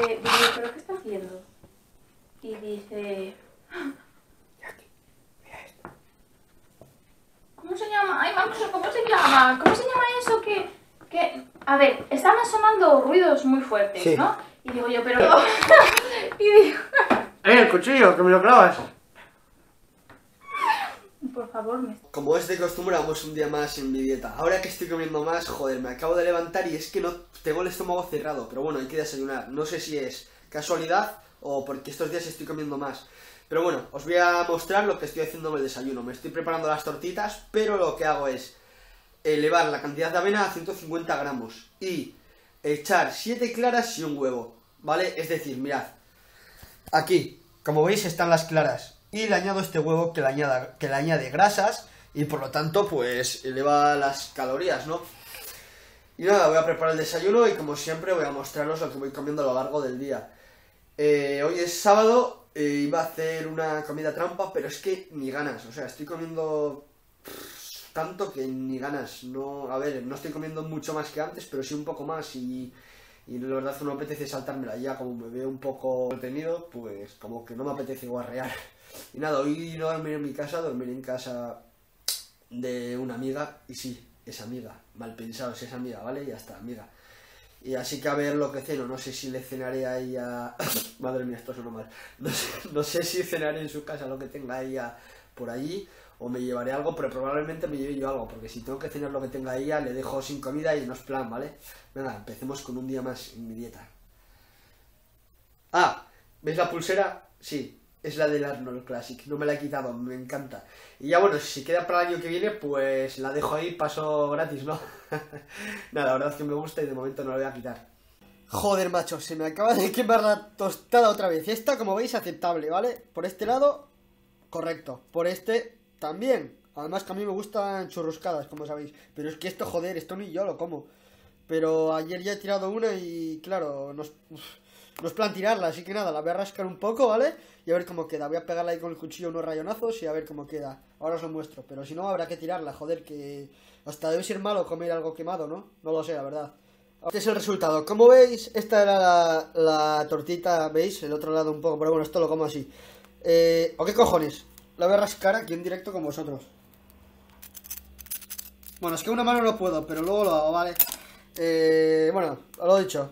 digo, ¿pero qué está haciendo? Y dice, ¿cómo se llama? Ay, vamos, ¿cómo se llama? ¿Cómo se llama eso que, que... A ver, estaban sonando ruidos muy fuertes, Sí. ¿no? Y digo yo, pero... y digo, ¡Eh, el cuchillo, que me lo clavas! Por favor, me... Como es de costumbre, vamos un día más en mi dieta. Ahora que estoy comiendo más, joder, me acabo de levantar y es que no tengo el estómago cerrado. Pero bueno, hay que desayunar. No sé si es casualidad o porque estos días estoy comiendo más. Pero bueno, os voy a mostrar lo que estoy haciendo en el desayuno. Me estoy preparando las tortitas, pero lo que hago es elevar la cantidad de avena a 150 gramos y echar 7 claras y un huevo, ¿vale? Es decir, mirad, aquí, como veis, están las claras y le añado este huevo que le, añade grasas y por lo tanto, pues, eleva las calorías, ¿no? Y nada, voy a preparar el desayuno y como siempre voy a mostraros lo que voy comiendo a lo largo del día. Eh, hoy es sábado, eh, iba a hacer una comida trampa, pero es que ni ganas, o sea, estoy comiendo tanto que ni ganas. No, a ver, no estoy comiendo mucho más que antes, pero sí un poco más y, y la verdad no me apetece saltármela ya, como me veo un poco contenido, pues como que no me apetece guarrear. Y nada, hoy no dormiré en mi casa, dormiré en casa de una amiga, y sí, es amiga, mal pensado, si es amiga, ¿vale? Ya está, amiga. Y así que a ver lo que ceno, no sé si le cenaré a ella... Madre mía, esto suena mal. No sé, no sé si cenaré en su casa lo que tenga ella por allí o me llevaré algo, pero probablemente me lleve yo algo, porque si tengo que cenar lo que tenga ella, le dejo sin comida y no es plan, ¿vale? Venga, empecemos con un día más en mi dieta. Ah, ¿ves la pulsera? Sí, es la del Arnold Classic, no me la he quitado, me encanta. Y ya bueno, si queda para el año que viene, pues la dejo ahí, paso gratis, ¿no? Nada, la verdad es que me gusta y de momento no la voy a quitar. Joder, macho, se me acaba de quemar la tostada otra vez. Esta, como veis, aceptable, ¿vale? Por este lado, correcto. Por este, también. Además que a mí me gustan churruscadas, como sabéis. Pero es que esto, joder, esto ni yo lo como. Pero ayer ya he tirado una y, claro, no es, no es plan tirarla, así que nada, la voy a rascar un poco, ¿vale? Y a ver cómo queda. Voy a pegarla ahí con el cuchillo unos rayonazos y a ver cómo queda. Ahora os lo muestro. Pero si no, habrá que tirarla, joder, que hasta debe ser malo comer algo quemado, ¿no? No lo sé, la verdad. Este es el resultado. Como veis, esta era la, tortita, ¿veis? El otro lado un poco, pero bueno, esto lo como así. Eh, ¿O qué cojones? La voy a rascar aquí en directo con vosotros. Bueno, es que una mano no puedo, pero luego lo hago, ¿vale? Eh, bueno, lo he dicho.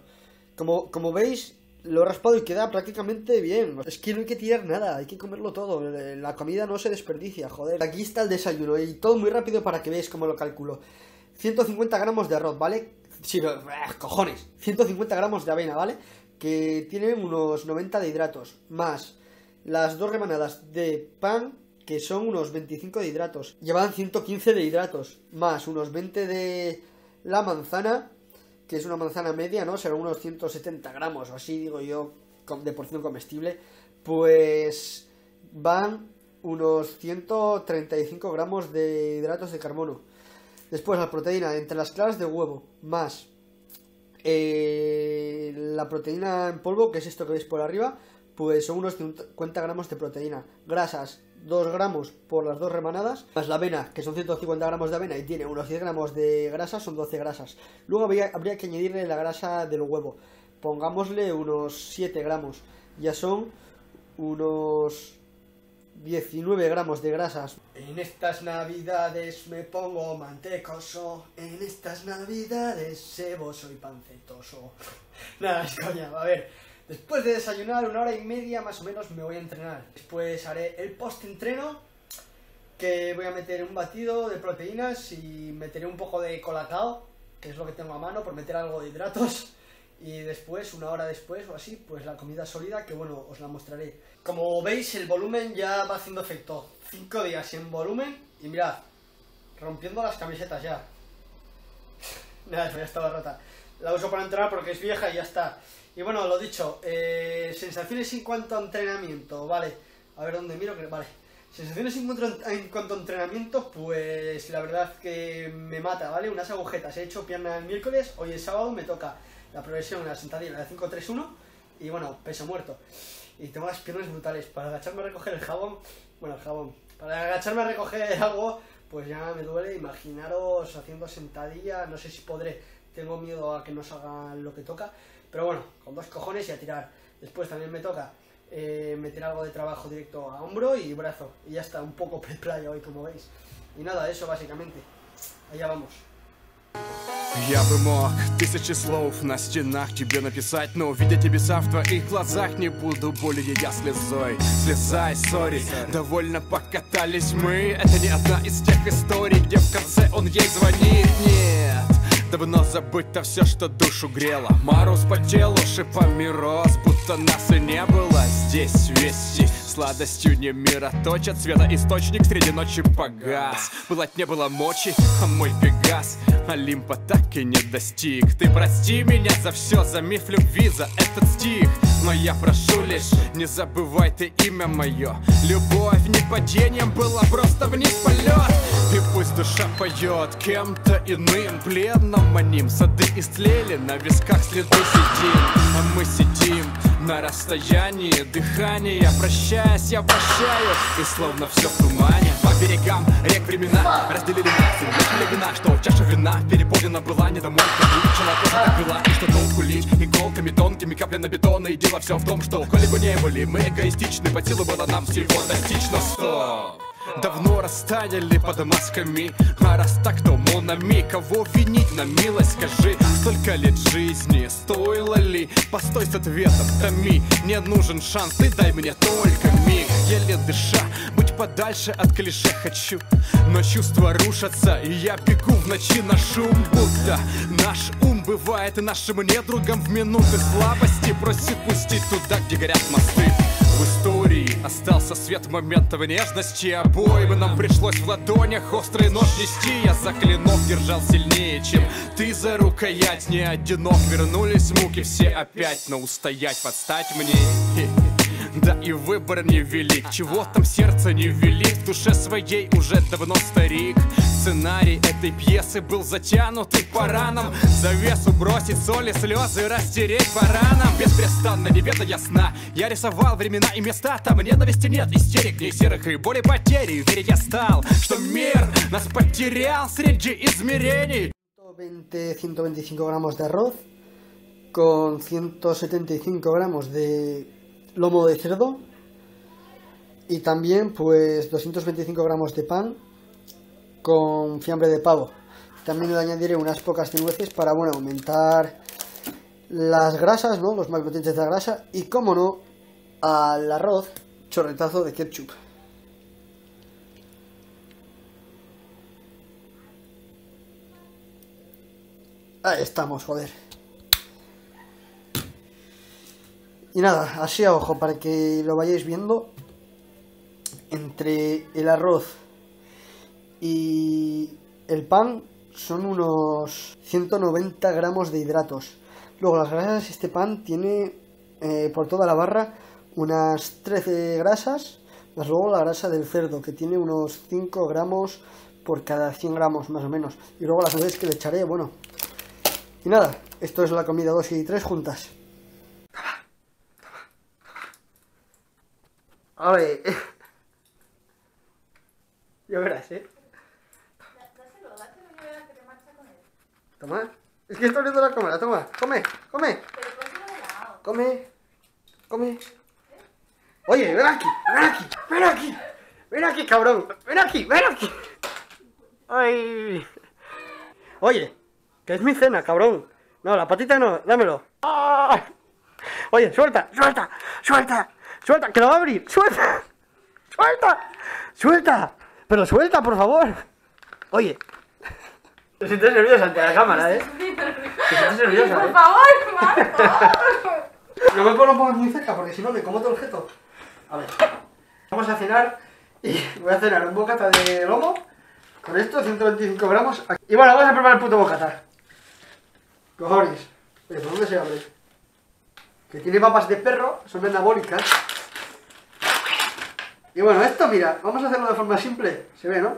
Como, como veis, lo he raspado y queda prácticamente bien. Es que no hay que tirar nada, hay que comerlo todo. La comida no se desperdicia, joder. Aquí está el desayuno y todo muy rápido para que veáis cómo lo calculo. 150 gramos de arroz, ¿vale? Sí, ¡ah, cojones. 150 gramos de avena, ¿vale? Que tienen unos 90 de hidratos. Más las dos remanadas de pan, que son unos 25 de hidratos. Llevan 115 de hidratos. Más unos 20 de la manzana, que es una manzana media, ¿no? Serán unos 170 gramos o así, digo yo, de porción comestible. Pues van unos 135 gramos de hidratos de carbono. Después la proteína entre las claras de huevo, más eh, la proteína en polvo, que es esto que veis por arriba, pues son unos 50 gramos de proteína. Grasas, 2 gramos por las dos remanadas, más la avena, que son 150 gramos de avena y tiene unos 10 gramos de grasa, son 12 grasas. Luego habría, que añadirle la grasa del huevo, pongámosle unos 7 gramos, ya son unos 19 gramos de grasas. En estas navidades me pongo mantecoso, en estas navidades sebo soy pancetoso. Nada, es coña, a ver. Después de desayunar, una hora y media más o menos me voy a entrenar. Después haré el post-entreno, que voy a meter un batido de proteínas y meteré un poco de colacao, que es lo que tengo a mano, por meter algo de hidratos. Y después, una hora después o así, pues la comida sólida, que bueno, os la mostraré. Como veis, el volumen ya va haciendo efecto. Cinco días en volumen y mirad, rompiendo las camisetas ya. Nada, ya estaba rota. La uso para entrenar porque es vieja y ya está. Y bueno, lo dicho, eh, sensaciones en cuanto a entrenamiento, vale. A ver dónde miro, que vale. Sensaciones en cuanto, en cuanto a entrenamiento, pues la verdad que me mata, ¿vale? Unas agujetas. He hecho pierna el miércoles, hoy es sábado, me toca la progresión, la sentadilla, la de 5-3-1 y bueno, peso muerto. Y tengo las piernas brutales. Para agacharme a recoger el jabón, bueno, el jabón, para agacharme a recoger algo, pues ya me duele. Imaginaros haciendo sentadilla, no sé si podré, tengo miedo a que no salga lo que toca. Pero bueno, con dos cojones y a tirar. Después también me toca eh, meter algo de trabajo directo a hombro y brazo. Y ya está, un poco pre-playa hoy, como veis. Y nada, eso básicamente. Allá vamos. Я бы мог тысячи слов на стенах тебе написать Но видя небеса в твоих глазах не буду более я слезой Слезай, сори, довольно покатались мы Это не одна из тех историй, где в конце он ей звонит Нет, давно забыто все, что душу грело. Мороз по телу, шипами рос, будто нас и не было Здесь вести сладостью не мироточат Света источник среди ночи погас. Пылать не было мочи, а мой пегас. Олимпа так и не достиг. Ты прости меня за все, за миф любви, за этот стих. Но я прошу лишь, не забывай ты имя мое Любовь не падением была, просто вниз полет И пусть душа поет кем-то иным Пленным маним, сады истлели, на висках следы сидим. А мы сидим на расстоянии дыхания Прощаясь, я прощаю, и словно все в тумане. По берегам рек времена разделили нас Выпили вина, что чаша вина переполнена была Недомолка Человек тоже так была, и что толку лишь Иголками тонкими, капля на бетон И дело все в том, что коли бы не были мы эгоистичны По силу было нам всего достичь, но стоп Давно растаяли под масками. А раз так, то монами Кого винить на милость, скажи Столько лет жизни, стоило ли? Постой с ответом, томи. Не нужен шанс, ты дай мне только миг. Еле дыша, будь подальше от клише хочу. Но чувства рушатся, и я бегу в ночи на шум. Будто наш ум бывает нашим недругом В минуты слабости. Просит пустить туда, где горят мосты. В истории остался свет моментов нежности. Обоим нам пришлось в ладонях острый нож нести. Я за клинок держал сильнее, чем ты за рукоять. Не одинок, вернулись муки все опять. Но устоять, подстать мне да и выбор невелик. Чего там сердце не велик? В душе своей уже давно старик Сценарий этой пьесы был затянутый по ранам Завесу бросить соли, слезы растереть по ранам Беспрестанно не веда ясна. Я рисовал времена и места Там ненависти нет, истерик, ни серых и боли потери Верить я стал, что мир нас потерял среди измерений. 120-125 gramos de arroz con 175 gramos de lomo de cerdo. Y también pues 225 gramos de pan con fiambre de pavo. También le añadiré unas pocas nueces para bueno aumentar las grasas, ¿no? Los macronutrientes de la grasa y como no al arroz chorretazo de ketchup. Ahí estamos, joder. Y nada, así a ojo, para que lo vayáis viendo. Entre el arroz y el pan son unos 190 gramos de hidratos. Luego las grasas, este pan tiene eh, por toda la barra unas 13 grasas, más luego la grasa del cerdo, que tiene unos 5 gramos por cada 100 gramos más o menos. Y luego las nueces que le echaré, bueno. Y nada, esto es la comida 2 y 3 juntas. A ver. Ya verás, ¿eh? Dáselo, dáselo y verás que te marcha con él. Toma. Es que estoy viendo la cámara, toma. Come, come, come, come. Oye, ven aquí, ven aquí, ven aquí. Ven aquí, cabrón. Ven aquí, ven aquí. Ay. Oye, que es mi cena, cabrón. No, la patita no, dámelo. ¡Ah! Oye, suelta, suelta, suelta, suelta, que lo va a abrir, suelta, suelta, suelta, pero suelta, por favor. Oye, te sientes nerviosa ante la cámara, ¿eh? Te sientes nerviosa, Por ¿eh? favor, Marco. No me puedo poner muy cerca porque si no me como todo el jeto. A ver, vamos a cenar y voy a cenar un bocata de lomo con esto, 125 gramos. Y bueno, vamos a preparar el puto bocata. Cojones. ¿por dónde se abre? Que tiene papas de perro, son anabólicas. Y bueno, esto, mira, vamos a hacerlo de forma simple. Se ve, ¿no?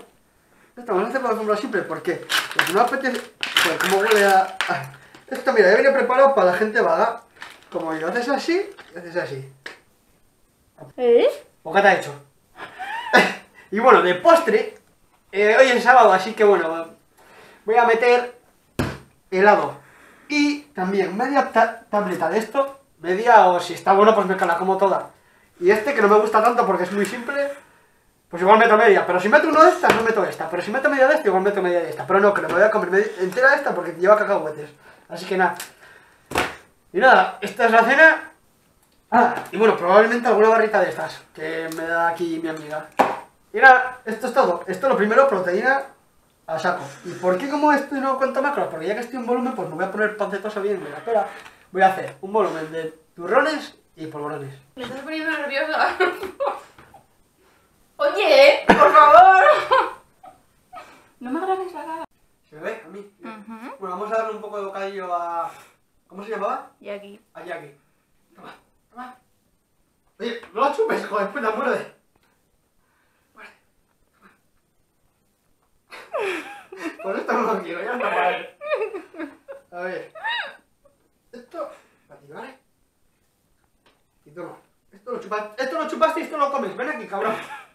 Esto vamos a hacerlo de forma simple, ¿por qué? Porque no apetece... Pues, ¿cómo huele a...? Esto, mira, ya viene preparado para la gente vaga. Como lo haces así, haces así. ¿Eh? Bocata hecho. y bueno, de postre, eh, hoy es sábado, así que bueno, voy a meter helado Y también media ta- tableta de esto. Media o si está bueno pues me la como toda. Y este que no me gusta tanto porque es muy simple. Pues igual meto media. Pero si meto uno de estas, no meto esta. Pero si meto media de esta, igual meto media de esta. Pero no, que me voy a comer entera de esta porque lleva cacahuetes. Así que nada. Y nada, esta es la cena. Ah, y bueno, probablemente alguna barrita de estas que me da aquí mi amiga. Y nada, esto es todo. Esto lo primero, proteína a saco. ¿Y por qué como esto no cuento macros? Porque ya que estoy en volumen, pues me voy a poner pancetosa bien. Espera. Voy a hacer un volumen de turrones y polvorones. Me estás poniendo nerviosa. Oye, por favor. No me grabes la cara. ¿Se me ve? A mí. Bueno, vamos a darle un poco de bocadillo a... ¿Cómo se llamaba? Aquí. A Jackie. Toma, toma. Oye, no la chupes, joder, puta, muerde. Muerde, toma. Con esto no lo quiero, ya está para él. A ver. Esto... Para ti, ¿vale? Y toma. Esto lo chupas... Esto lo chupaste y esto lo comes. Ven aquí, cabrón.